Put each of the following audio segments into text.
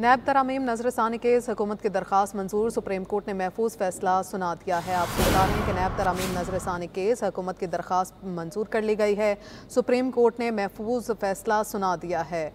NAB ترامیم نظر ثانی case حکومت کی درخواست منظور سپریم کورٹ نے محفوظ فیصلہ سنا دیا ہے۔ آپ کو بتا رہے ہیں کہ نیب ترامیم نظر ثانی کیس حکومت کی درخواست منظور کر لی گئی ہے۔ سپریم کورٹ نے محفوظ فیصلہ سنا دیا ہے۔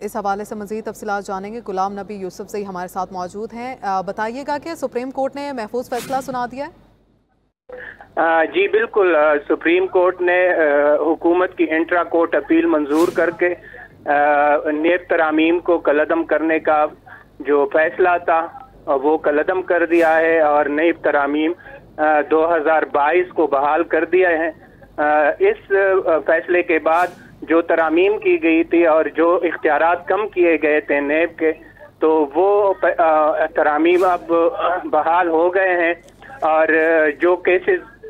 اس حوالے سے مزید تفصیلات جانیں گے۔ غلام نبی یوسف سے ہمارے ساتھ موجود ہیں۔ بتائیے گا کہ سپریم کورٹ نے محفوظ فیصلہ سنا دیا ہے؟ جی بالکل۔ سپریم کورٹ نے حکومت کی انٹرا کورٹ اپیل منظور کر کے نیب ترامیم کو کلدم کرنے کا جو فیصلہ تھا، وہ کلدم کر دیا ہے اور نیب ترامیم دو ہزار بائیس کو بحال کر دیا ہے۔ اس فیصلے کے بعد جو ترامیم کی گئی تھی اور جو اختیارات کم کیے گئے تھے نیب کے، تو وہ ترامیم اب بحال ہو گئے ہیں۔ اور جو کیسز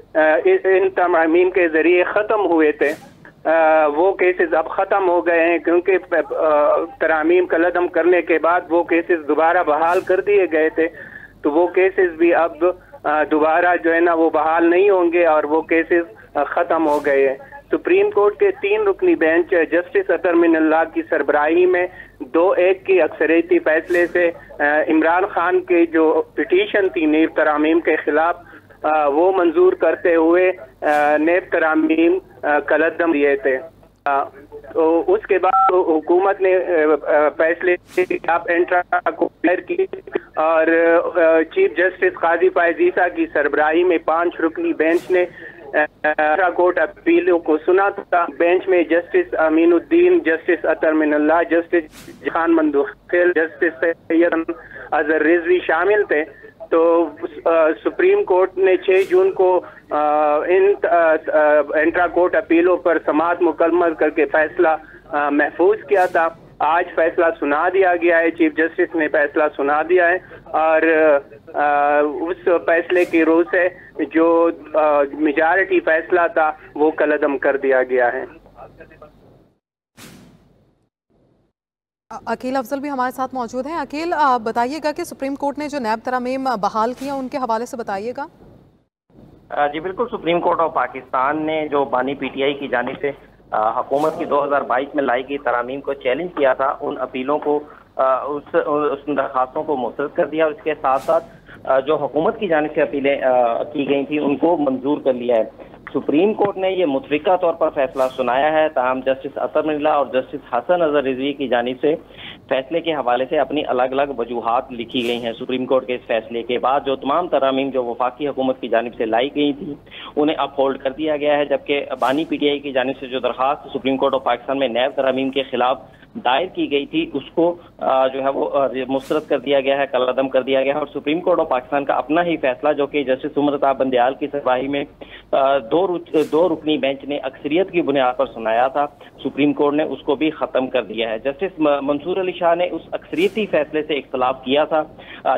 ان ترامیم کے ذریعے ختم ہوئے تھے۔ وہ کیسز اب ختم ہو گئے ہیں کیونکہ ترامیم کا لدم کرنے کے بعد وہ کیسز دوبارہ بحال کر دیے گئے تھے۔ تو وہ کیسز بھی اب دوبارہ جو ہے نا وہ بحال نہیں ہوں گے اور وہ کیسز ختم ہو گئے ہیں۔ سپریم کورٹ کے تین رکنی بینچ جسٹس اطر من اللہ کی سربراہی میں دو ایک کی اکثریتی فیصلے سے عمران خان کے جو پٹیشن تھی نیب ترامیم کے خلاف وہ منظور کرتے ہوئے نیب ترامیم کلدم دیے تھے۔ تو اس کے بعد حکومت نے فیصلے کو کی اور چیف جسٹس قاضی فائزیسا کی سربراہی میں پانچ رکنی بینچ نے کوٹ اپیلوں کو سنا تھا۔ بینچ میں جسٹس امین الدین، جسٹس اطر من اللہ، جسٹس جہان مندوخل جسٹس سید اظہر رضوی شامل تھے۔ تو سپریم کورٹ نے چھ جون کو ان انٹرا کورٹ اپیلوں پر سماعت مکمل کر کے فیصلہ محفوظ کیا تھا۔ آج فیصلہ سنا دیا گیا ہے، چیف جسٹس نے فیصلہ سنا دیا ہے۔ اور اس فیصلے کی روح سے جو میجارٹی فیصلہ تھا، وہ کلدم کر دیا گیا ہے۔ عقیل افضل بھی ہمارے ساتھ موجود ہیں۔ عقیل بتائیے گا کہ سپریم کورٹ نے جو نیب ترامیم بحال کیا ان کے حوالے سے بتائیے گا۔ جی بالکل، سپریم کورٹ آف پاکستان نے جو بانی پی ٹی آئی کی جانب سے حکومت کی دو ہزار بائیس میں لائی گئی ترامیم کو چیلنج کیا تھا، ان اپیلوں کو اس درخواستوں کو مسترد کر دیا اور اس کے ساتھ ساتھ جو حکومت کی جانب سے اپیلیں کی گئی تھیں، ان کو منظور کر لیا ہے۔ سپریم کورٹ نے یہ متفقہ طور پر فیصلہ سنایا ہے، تاہم جسٹس اطر ملا اور جسٹس حسن اظہر رضوی کی جانب سے فیصلے کے حوالے سے اپنی الگ الگ وجوہات لکھی گئی ہیں۔ سپریم کورٹ کے اس فیصلے کے بعد جو تمام ترامیم جو وفاقی حکومت کی جانب سے لائی گئی تھی، انہیں اپ ہولڈ کر دیا گیا ہے۔ جبکہ بانی پی ٹی آئی کی جانب سے جو درخواست سپریم کورٹ آف پاکستان میں نیب ترامیم کے خلاف دائر کی گئی تھی، اس کو جو ہے وہ مسترد کر دیا گیا ہے، کل عدم کر دیا گیا ہے۔ اور سپریم کورٹ آف پاکستان کا اپنا ہی فیصلہ، جو کہ جسٹس عمر بندیال کی سربراہی میں دو دو رکنی بینچ نے اکثریت کی بنیاد پر سنایا تھا۔ سپریم کورٹ نے اس کو بھی ختم کر دیا ہے۔ جسٹس منصور علی شاہ نے اس اکثریتی فیصلے سے اختلاف کیا تھا۔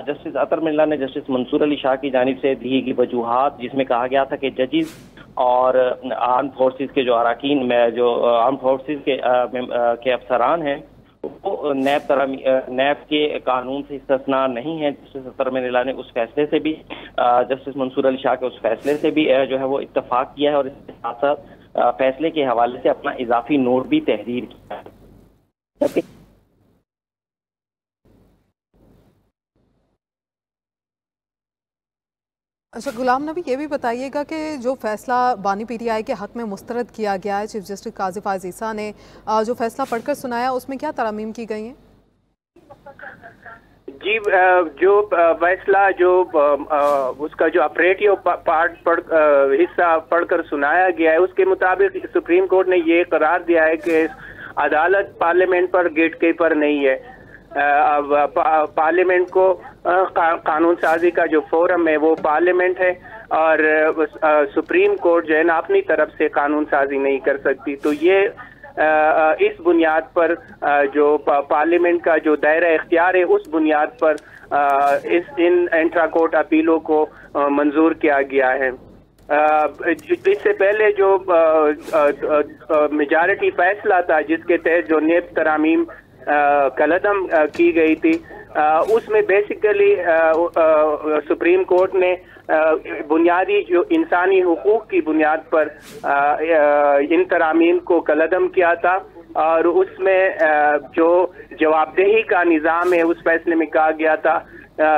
جسٹس اطر ملا نے جسٹس منصور علی شاہ کی جانب سے دی گئی وجوہات جس میں کہا گیا تھا کہ ججز اور آرم فورسز کے جو اراکین میں جو آرم فورسز کے افسران ہیں، وہ نیب نیب کے قانون سے استثنا نہیں ہے جسٹس ستر میں نے اس فیصلے سے بھی جسٹس منصور علی شاہ کے اس فیصلے سے بھی جو ہے وہ اتفاق کیا ہے اور اس کے ساتھ ساتھ فیصلے کے حوالے سے اپنا اضافی نوٹ بھی تحریر کیا ہے۔ اچھا غلام نبی، یہ بھی بتائیے گا کہ جو فیصلہ بانی پی ٹی آئی کے حق میں مسترد کیا گیا ہے، چیف جسٹس قاضی فائزیسا نے جو فیصلہ پڑھ کر سنایا، اس میں کیا ترامیم کی گئی ہیں؟ جی جو فیصلہ، جو اس کا جو اپریٹیو پارٹ حصہ پڑھ کر سنایا گیا ہے، اس کے مطابق سپریم کورٹ نے یہ قرار دیا ہے کہ عدالت پارلیمنٹ پر گیٹ کیپر نہیں ہے۔ پارلیمنٹ کو قانون سازی کا جو فورم ہے وہ پارلیمنٹ ہے اور سپریم کورٹ جو ہے نا اپنی طرف سے قانون سازی نہیں کر سکتی۔ تو یہ اس بنیاد پر جو پارلیمنٹ کا جو دائرہ اختیار ہے اس بنیاد پر اس، ان انٹرا کورٹ اپیلوں کو منظور کیا گیا ہے۔ اس سے پہلے جو میجارٹی فیصلہ تھا جس کے تحت جو نیب ترامیم کلدم کی گئی تھی۔ اس میں بیسیکلی سپریم کورٹ نے بنیادی جو انسانی حقوق کی بنیاد پر ان ترامین کو کلدم کیا تھا۔ اور اس میں جو جواب دہی کا نظام ہے، اس فیصلے میں کہا گیا تھا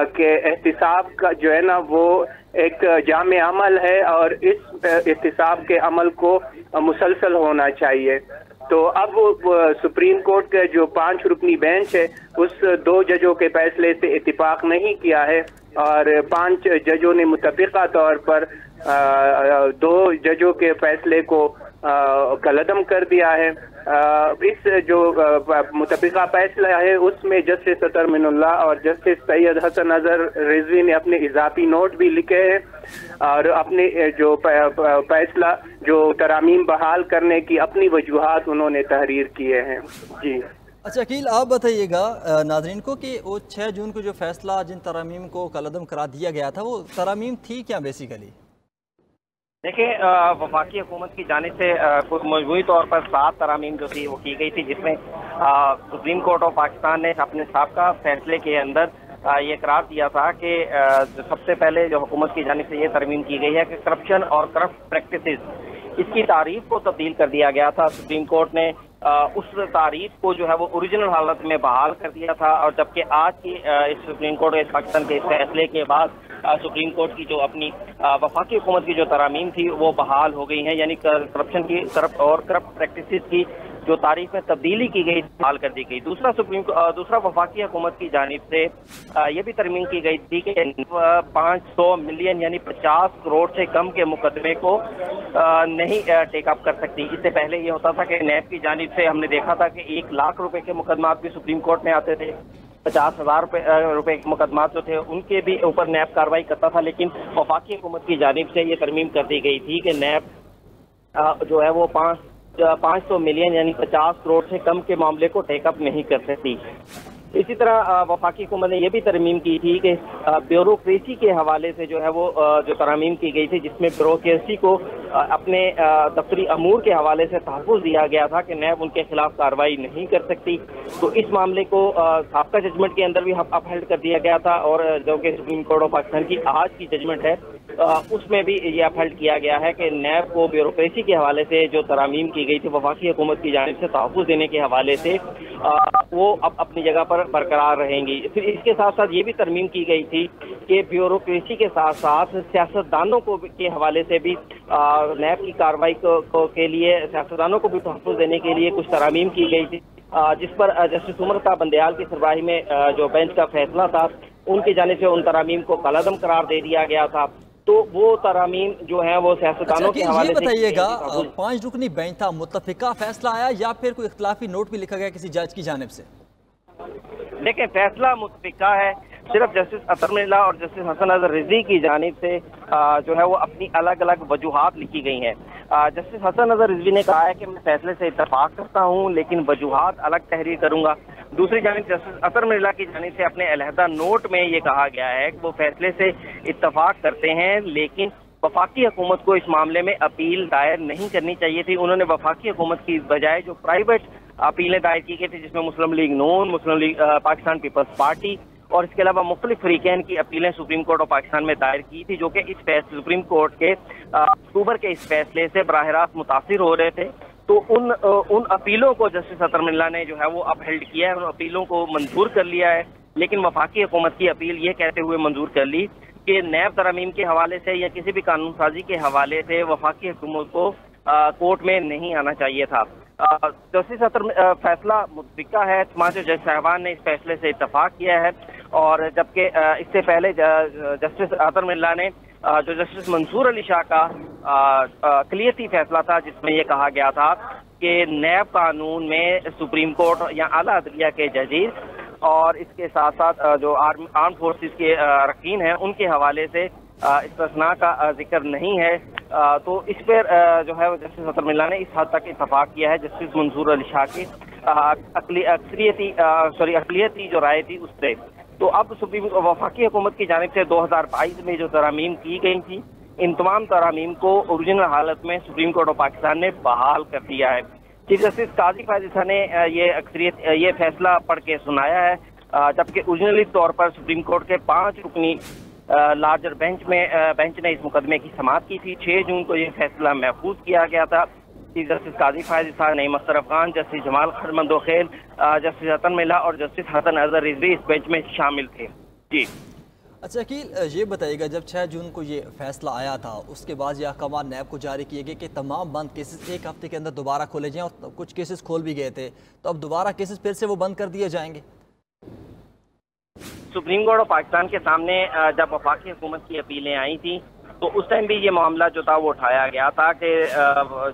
کہ احتساب کا جو ہے نا، وہ ایک جامع عمل ہے اور اس احتساب کے عمل کو مسلسل ہونا چاہیے۔ تو اب سپریم کورٹ کا جو پانچ رکنی بینچ ہے، اس دو ججوں کے فیصلے سے اتفاق نہیں کیا ہے اور پانچ ججوں نے متفقہ طور پر دو ججوں کے فیصلے کو کلدم کر دیا ہے۔ اس جو متفقہ فیصلہ ہے، اس میں جسٹس سطر من اللہ اور جسٹس سید حسن نظر رضوی نے اپنے اضافی نوٹ بھی لکھے ہیں اور اپنے جو فیصلہ، جو ترامیم بحال کرنے کی اپنی وجوہات انہوں نے تحریر کیے ہیں۔ جی۔ اچھا عقیل آپ بتائیے گا ناظرین کو کہ وہ چھ جون کو جو فیصلہ، جن ترامیم کو کلدم کرا دیا گیا تھا، وہ ترامیم تھی کیا بیسیکلی دیکھیں وفاقی حکومت کی جانب سے مجموعی طور پر سات ترامیم جو تھی وہ کی گئی تھی، جس میں سپریم کورٹ آف پاکستان نے اپنے سابقہ فیصلے کے اندر یہ قرار دیا تھا کہ سب سے پہلے جو حکومت کی جانب سے یہ ترمیم کی گئی ہے کہ کرپشن اور کرپٹ پریکٹسز اس کی تعریف کو تبدیل کر دیا گیا تھا۔ سپریم کورٹ نے اس تعریف کو جو ہے وہ اوریجنل حالت میں بحال کر دیا تھا اور جبکہ آج کی اس سپریم کورٹ اس پاکستان کے اس فیصلے کے بعد سپریم کورٹ کی جو اپنی وفاقی حکومت کی جو ترامیم تھی، وہ بحال ہو گئی ہیں یعنی کرپشن کی کرپٹ اور کرپٹ پریکٹسز کی جو تاریخ میں تبدیلی کی گئی، بحال کر دی گئی۔ دوسرا سپریم دوسرا وفاقی حکومت کی جانب سے یہ بھی ترمیم کی گئی تھی کہ پانچ سو ملین یعنی پچاس کروڑ سے کم کے مقدمے کو نہیں ٹیک اپ کر سکتی۔ اس سے پہلے یہ ہوتا تھا کہ نیب کی جانب سے ہم نے دیکھا تھا کہ ایک لاکھ روپے کے مقدمات بھی سپریم کورٹ میں آتے تھے۔ پچاس ہزار روپے کے مقدمات جو تھے، ان کے بھی اوپر نیب کاروائی کرتا تھا، لیکن وفاقی حکومت کی جانب سے یہ ترمیم کر دی گئی تھی کہ نیب جو ہے وہ پانچ پانچ سو ملین یعنی پچاس کروڑ سے کم کے معاملے کو ٹیک اپ نہیں کر سکتی۔ اسی طرح وفاقی حکومت نے یہ بھی ترمیم کی تھی کہ بیوروکریسی کے حوالے سے جو ہے وہ جو ترمیم کی گئی تھی، جس میں بیوروکریسی کو اپنے دفتری امور کے حوالے سے تحفظ دیا گیا تھا کہ نیب ان کے خلاف کارروائی نہیں کر سکتی۔ تو اس معاملے کو سابقہ ججمنٹ کے اندر بھی اپہلڈ کر دیا گیا تھا اور جو کہ سپریم کورٹ آف پاکستان کی آج کی ججمنٹ ہے اس میں بھی یہ اپہلڈ کیا گیا ہے کہ نیب کو بیوروکریسی کے حوالے سے جو ترامیم کی گئی تھی، وفاقی حکومت کی جانب سے تحفظ دینے کے حوالے سے وہ اب اپنی جگہ پر برقرار رہیں گی۔ پھر اس کے ساتھ ساتھ یہ بھی ترمیم کی گئی تھی کہ بیوروکریسی کے ساتھ ساتھ سیاستدانوں کو کے حوالے سے بھی نیب کی کاروائی کے لیے، سیاستدانوں کو بھی تحفظ دینے کے لیے کچھ ترامیم کی گئی تھی۔ جس پر جسٹس عمر کا بندیال کی سربراہی میں جو بینچ کا فیصلہ تھا، ان کی جانب سے ان ترامیم کو کلعدم قرار دے دیا گیا تھا۔ تو وہ ترامیم جو ہیں وہ سیاستدانوں کے حوالے سے بتائیے گا پانچ رکنی بینچ تھا متفقہ فیصلہ آیا یا پھر کوئی اختلافی نوٹ بھی لکھا گیا کسی جج کی جانب سے؟ دیکھیں فیصلہ متفقہ ہے صرف جسٹس اطر ملا اور جسٹس حسن اظہر رضی کی جانب سے جو ہے وہ اپنی الگ الگ وجوہات لکھی گئی ہیں۔ جسٹس حسن اظہر رضوی نے کہا ہے کہ میں فیصلے سے اتفاق کرتا ہوں لیکن وجوہات الگ تحریر کروں گا۔ دوسری جانب جسٹس اطر ملا کی جانب سے اپنے علیحدہ نوٹ میں یہ کہا گیا ہے کہ وہ فیصلے سے اتفاق کرتے ہیں، لیکن وفاقی حکومت کو اس معاملے میں اپیل دائر نہیں کرنی چاہیے تھی۔ انہوں نے وفاقی حکومت کی بجائے جو پرائیویٹ اپیلیں دائر کی گئی تھی، جس میں مسلم لیگ نون مسلم لیگ پاکستان پیپلز پارٹی اور اس کے علاوہ مختلف فریقین کی اپیلیں سپریم کورٹ آف پاکستان میں دائر کی تھی، جو کہ اس فیصلے سپریم کورٹ کے اکتوبر کے اس فیصلے سے براہ راست متاثر ہو رہے تھے۔ تو ان ان اپیلوں کو جسٹس اطر ملا نے جو ہے وہ اپ ہیلڈ کیا ہے، ان اپیلوں کو منظور کر لیا ہے۔ لیکن وفاقی حکومت کی اپیل یہ کہتے ہوئے منظور کر لی کہ نیب ترامیم کے حوالے سے یا کسی بھی قانون سازی کے حوالے سے وفاقی حکومت کو کورٹ میں نہیں آنا چاہیے تھا۔ جسٹس اطر فیصلہ متفقہ ہے۔ چمانچہ جج صاحبان نے اس فیصلے سے اتفاق کیا ہے۔ اور جبکہ اس سے پہلے جسٹس اطر ملا نے جو جسٹس منصور علی شاہ کا اقلیتی فیصلہ تھا، جس میں یہ کہا گیا تھا کہ نیب قانون میں سپریم کورٹ یا اعلیٰ عدلیہ کے ججز اور اس کے ساتھ ساتھ جو آرم فورسز کے رکین ہیں، ان کے حوالے سے استثناء کا ذکر نہیں ہے۔ تو اس پر جو ہے، جسٹس اطر ملا نے اس حد تک اتفاق کیا ہے۔ جسٹس منصور علی شاہ کی اکثریتی سوری، اقلیتی جو رائے تھی، اس سے تو اب سپریم وفاقی حکومت کی جانب سے دو ہزار بائیس میں جو ترامیم کی گئی تھی، ان تمام ترامیم کو اوریجنل حالت میں سپریم کورٹ آف پاکستان نے بحال کر دیا ہے۔ چیف جسٹس قاضی فائز نے یہ اکثریت یہ فیصلہ پڑھ کے سنایا ہے۔ جبکہ اوریجنلی طور پر سپریم کورٹ کے پانچ رکنی لارجر بینچ میں بینچ نے اس مقدمے کی سماعت کی تھی۔ چھ جون کو یہ فیصلہ محفوظ کیا گیا تھا۔ Chief justice Qazi Faez Ishaq Naeem Akhtar Afghan justice Jamal Mandokhail justice Hasan ملا اور جسٹس حسن اظہر رضوی اس بینچ میں شامل تھے۔ جی۔ اچھا عقیل یہ بتائیے گا جب چھ جون کو یہ فیصلہ آیا تھا اس کے بعد یہ احکامات نیب کو جاری کیے گئے کہ تمام بند کیسز ایک ہفتے کے اندر دوبارہ کھولے جائیں اور کچھ کیسز کھول بھی گئے تھے تو اب دوبارہ کیسز پھر سے وہ بند کر دیے جائیں گے؟ سپریم کورٹ آف پاکستان کے سامنے جب وفاقی حکومت کی اپیلیں آئی تھیں تو اس ٹائم بھی یہ معاملہ جو تھا وہ اٹھایا گیا تھا کہ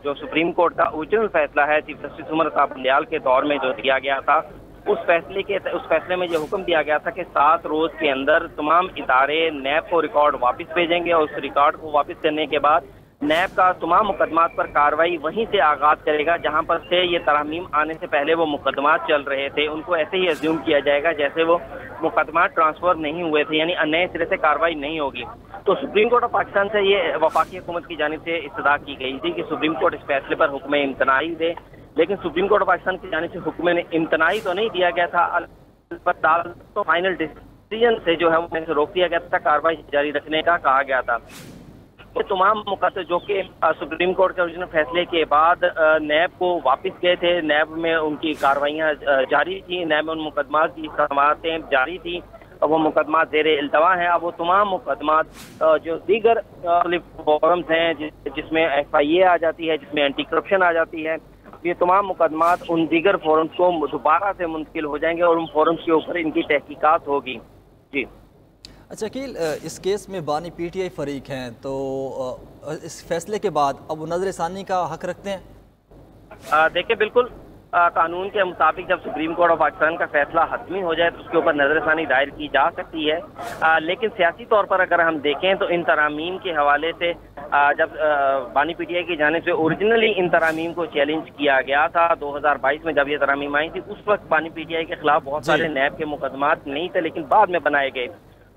جو سپریم کورٹ کا اوریجنل فیصلہ ہے چیف جسٹس عمر صاحب بلیال کے دور میں جو دیا گیا تھا، اس فیصلے کے، اس فیصلے میں یہ حکم دیا گیا تھا کہ سات روز کے اندر تمام ادارے نیب کو ریکارڈ واپس بھیجیں گے اور اس ریکارڈ کو واپس کرنے کے بعد نیب کا تمام مقدمات پر کاروائی وہیں سے آغاز کرے گا، جہاں پر سے یہ ترامیم آنے سے پہلے وہ مقدمات چل رہے تھے۔ ان کو ایسے ہی ازیوم کیا جائے گا جیسے وہ مقدمات ٹرانسفر نہیں ہوئے تھے یعنی نئے سرے سے کاروائی نہیں ہوگی۔ تو سپریم کورٹ آف پاکستان سے یہ وفاقی حکومت کی جانب سے استدا کی گئی تھی کہ سپریم کورٹ اس فیصلے پر حکم امتناعی دے، لیکن سپریم کورٹ آف پاکستان کی جانب سے حکم امتناعی تو نہیں دیا گیا تھا۔ فائنل ڈیسیجن سے جو ہے وہ روک دیا گیا تھا، کاروائی جاری رکھنے کا کہا گیا تھا۔ تمام مقدس جو کہ سپریم کورٹ کے اوریجنل فیصلے کے بعد نیب کو واپس گئے تھے۔ نیب میں ان کی کاروائیاں جاری تھیں۔ نیب میں ان مقدمات کی سماعتیں جاری تھیں۔ وہ مقدمات زیر التوا ہیں۔ اب وہ تمام مقدمات جو دیگر فورمز ہیں، جس میں ایف آئی اے آ جاتی ہے، جس میں اینٹی کرپشن آ جاتی ہے، یہ تمام مقدمات ان دیگر فورمز کو دوبارہ سے منتقل ہو جائیں گے اور ان فورمز کے اوپر ان کی تحقیقات ہوگی۔ جی۔ اچھا کیل اس کیس میں بانی پی ٹی آئی فریق ہیں تو اس فیصلے کے بعد اب وہ نظر ثانی کا حق رکھتے ہیں؟ دیکھیں بالکل قانون کے مطابق جب سپریم کورٹ آف پاکستان کا فیصلہ حتمی ہو جائے تو اس کے اوپر نظر ثانی دائر کی جا سکتی ہے۔ لیکن سیاسی طور پر اگر ہم دیکھیں تو ان ترامیم کے حوالے سے جب بانی پی ٹی آئی کی جانب سے اوریجنلی ان ترامیم کو چیلنج کیا گیا تھا دو ہزار بائیس میں جب یہ ترامیم آئی تھی اس وقت بانی پی ٹی آئی کے خلاف بہت سارے جی۔ نیب کے مقدمات نہیں تھے لیکن بعد میں بنائے گئے۔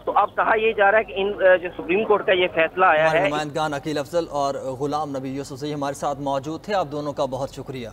تو اب کہا یہ جا رہا ہے کہ ان جو سپریم کورٹ کا یہ فیصلہ آیا ہے نمائندگان عقیل افضل اور غلام نبی یوسف سے ہمارے ساتھ موجود تھے، آپ دونوں کا بہت شکریہ۔